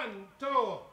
One, two.